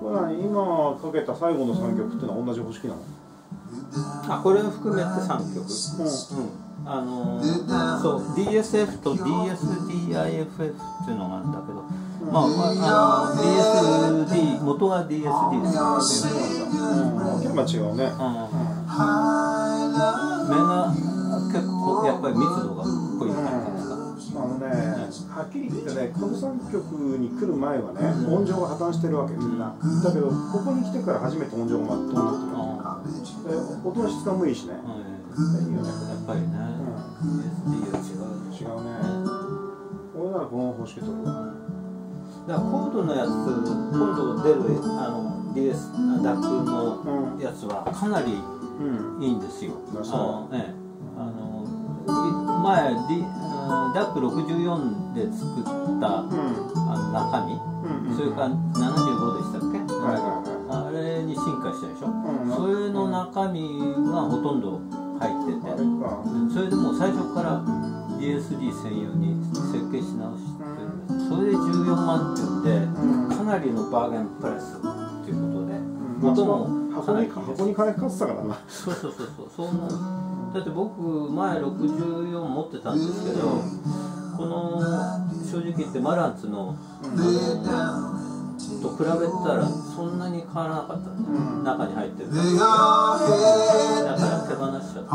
これ何？今かけた最後の3曲ってのは同じ方式なの？あこれを含めて3曲。ううん。あのーそう DSF と DSDIFF っていうのがあるんだけど、まあ、まあ、あの DSD 元は DSD ですけど、んうん。まあ違うね。うん、やっぱり密度が濃い感じですか？あのねはっきり言ってねこの3曲に来る前はね音情が破綻してるわけみんなだけどここに来てから初めて音情がまともになってるわけで音の質感もいいしね。うんいい。よねやっぱりね、DSD は違う違うね。俺ならこの方式取るわだからコードのやつ今度出るあの DS ダックのやつはかなりうん。いいんですよ。う。のええ。あのい前、ダック64で作ったうん。あの中身、うんうんそれから75でしたっけ、はいはいあれに進化したでしょ、うんそれの中身がほとんど入ってて、それでもう最初から DSD 専用に設計し直してそれで14万っていうん。で、かなりのバーゲンプライスことで、音も箱に箱に金かかってたからな。そうそうそうそうそう思うだって僕前64持ってたんですけどこの正直言ってマランツのと比べたらそんなに変わらなかったんだよ、中に入ってるだから手放しちゃった